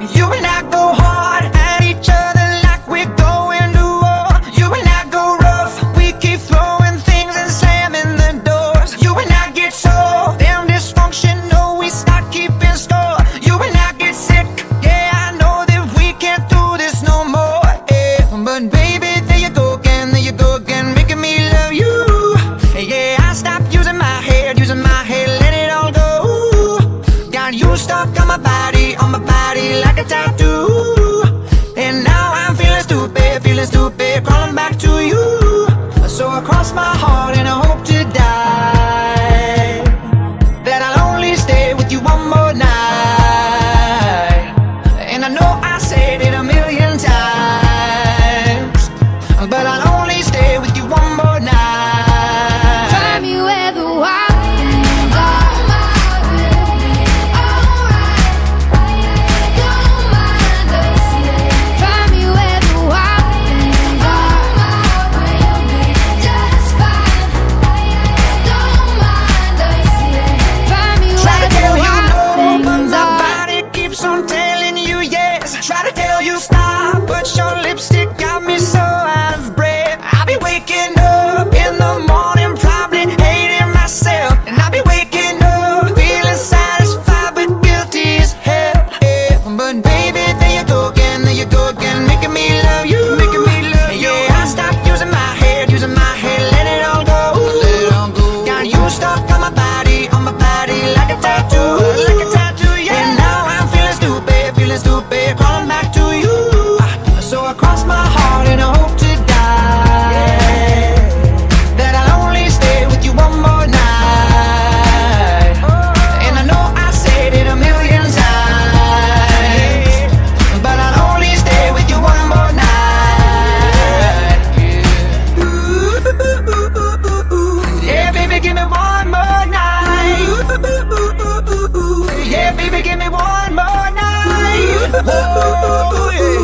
You and I go hard at each other like we're going to war. You and I go rough, we keep throwing things and slamming the doors. You and I get so damn dysfunctional, we start keeping score. You and I get sick, yeah, I know that we can't do this no more. Yeah. But baby, there you go again, there you go again, making me love you. Yeah, I stopped using my head, using my head, let it all go. Got you stuck on my body, body like a tattoo. And now I'm feeling stupid, feeling stupid, crawling back to you. So I cross my heart and I hope to die that I'll only stay with you one more night. And I know I said it a million times, but I'll only stay with you one more baby, give me one more night. Oh, yeah.